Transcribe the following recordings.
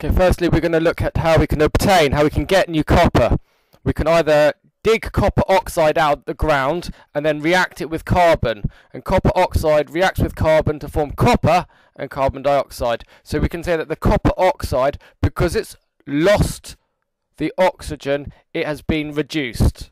Okay, firstly we're going to look at how we can obtain, how we can get new copper. We can either dig copper oxide out the ground and then react it with carbon. And copper oxide reacts with carbon to form copper and carbon dioxide. So we can say that the copper oxide, because it's lost the oxygen, it has been reduced.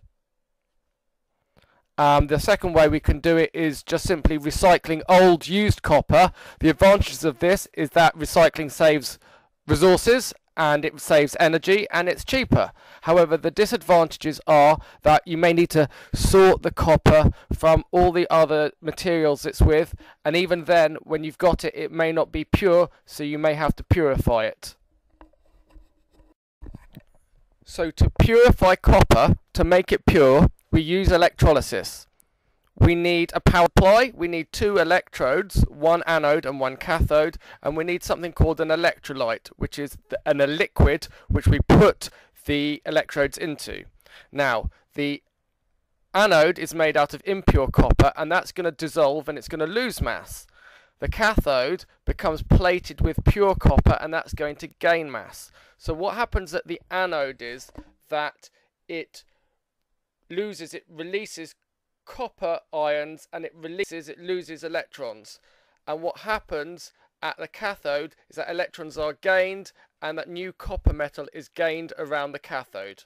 Um, the second way we can do it is just simply recycling old used copper. The advantages of this is that recycling saves resources and it saves energy and it's cheaper. However, the disadvantages are that you may need to sort the copper from all the other materials it's with, and even then, when you've got it, it may not be pure, so you may have to purify it. So to purify copper, to make it pure, we use electrolysis. We need a power supply, we need two electrodes, one anode and one cathode, and we need something called an electrolyte, which is an, a liquid which we put the electrodes into. Now, the anode is made out of impure copper, and that's going to dissolve and it's going to lose mass. The cathode becomes plated with pure copper, and that's going to gain mass. So what happens at the anode is that it loses, it releases copper ions and it releases, it loses electrons. And what happens at the cathode is that electrons are gained and that new copper metal is gained around the cathode.